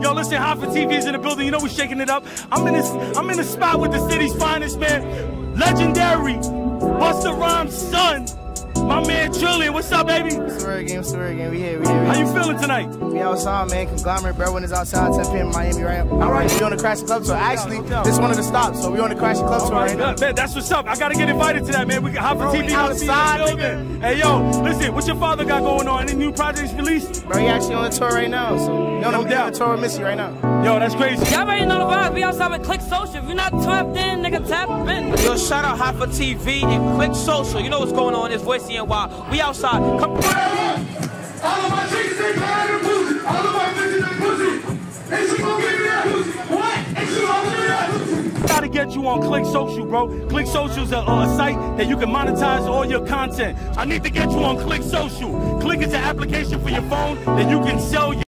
Yo, listen, Hot for TV's in the building. You know we're shaking it up. I'm in this. I'm in the spot with the city's finest, man. Legendary Busta Rhymes' son. My man Trillion, what's up, baby? Swear again, swear again. We here, we here. We How you feeling tonight? We outside, man. Conglomerate, bro. When it's outside, 10 p.m. Miami, right? All right. We on the Crash Club tour. Actually, this one of the stops, so we on the Crash Club tour right now. Man, that's what's up. I gotta get invited to that, man. We got Hot for Bro, TV we the outside, building. Hey, yo, listen, what's your father got going on? Any new projects released? Bro, he actually on the tour right now, so we on, No the, doubt. on the tour with Missy right now. Yo, that's crazy. Y'all already know the vibes. We outside with Click Social. If you're not tapped in, nigga, tap in. Yo, shout out Hot for TV and Click Social. You know what's going on. It's Voice NY. We outside. Come All of my chicks they tired of pussy. All of my bitches they pussy. And she gon' give me that pussy. What? And she gon' give me that pussy. Gotta get you on Click Social, bro. Click Social's a, a site that you can monetize all your content. I need to get you on Click Social. Click is an application for your phone that you can sell your